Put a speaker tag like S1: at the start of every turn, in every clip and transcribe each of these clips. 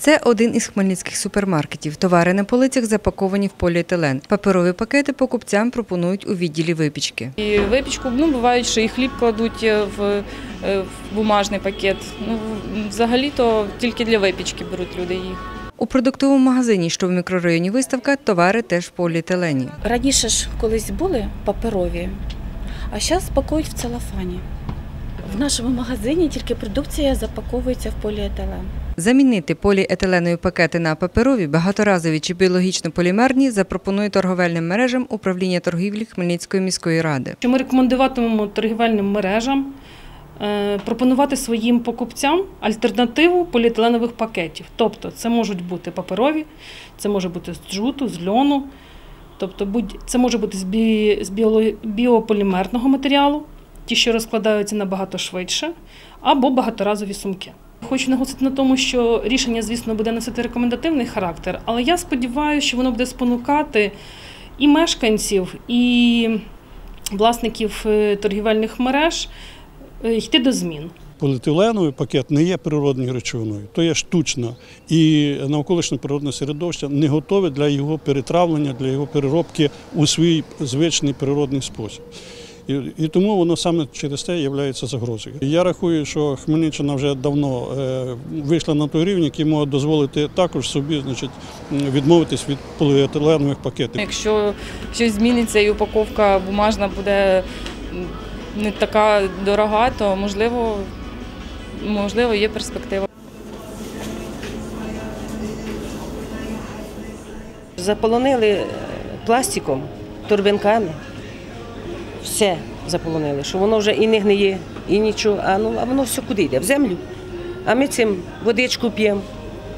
S1: Це один із хмельницьких супермаркетів. Товари на полицях запаковані в поліетилен. Паперові пакети покупцям пропонують у відділі випічки.
S2: І випічку, ну, бувають, що і хліб кладуть е, в, е, в бумажний пакет. Ну, взагалі-то тільки для випічки беруть люди їх.
S1: У продуктовому магазині, що в мікрорайоні виставка, товари теж в поліетилені.
S3: Раніше ж колись були паперові, а зараз пакують в целофані. В нашому магазині тільки продукція запаковується в поліетилен.
S1: Замінити поліетиленові пакети на паперові, багаторазові чи біологічно-полімерні запропонує торговельним мережам управління торгівлі Хмельницької міської ради.
S4: Ми рекомендуватимемо торгівельним мережам е, пропонувати своїм покупцям альтернативу поліетиленових пакетів. Тобто це можуть бути паперові, це може бути з джуту, з льону, тобто це може бути з, бі, біополімерного матеріалу, ті, що розкладаються набагато швидше, або багаторазові сумки. Хочу наголосити на тому, що рішення, звісно, буде носити рекомендативний характер, але я сподіваюся, що воно буде спонукати і мешканців, і власників е, торгівельних мереж е, йти до змін.
S5: Поліетиленовий пакет не є природною речовиною, то є штучна. І навколишнє природне середовище не готове для його перетравлення, для його переробки у свій звичний природний спосіб. І, і тому воно саме через те є загрозою. Я рахую, що Хмельниччина вже давно е, вийшла на той рівень, який може дозволити також собі значить, відмовитись від поліетиленових пакетів.
S2: Якщо щось зміниться і упаковка бумажна буде не така дорога, то можливо, можливо є перспектива.
S6: Заполонили е, пластиком, торбинками. Все заполонили, що воно вже і не гниє, і нічого. А, ну, а воно все куди йде? В землю. А ми цим водичку п'ємо.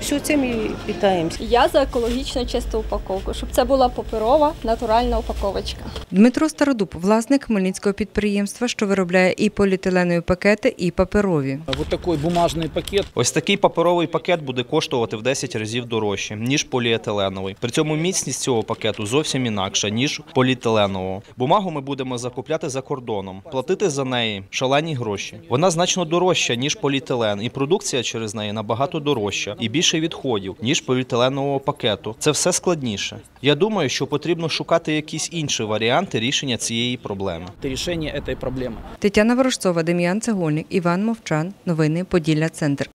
S6: Все цим і питаємося.
S7: Я за екологічно чисту упаковку, щоб це була паперова натуральна упаковочка.
S1: Дмитро Стародуб, власник хмельницького підприємства, що виробляє і поліетиленові пакети, і паперові.
S8: Вот такой бумажный пакет
S9: Ось такий паперовий пакет буде коштувати в 10 разів дорожче, ніж поліетиленовий. При цьому міцність цього пакету зовсім інакша, ніж поліетиленового. Бумагу ми будемо закупляти за кордоном, платити за неї шалені гроші. Вона значно дорожча, ніж поліетилен, і продукція через неї набагато дорожча і більше відходів, ніж поліетиленового пакету. Це все складніше. Я думаю, що потрібно шукати якісь інші варіанти рішення цієї проблеми. –
S8: это решение этой проблемы.
S1: Тетяна Ворожцова, Дем'ян Цегольник, Іван Мовчан. Новини Поділля Центр.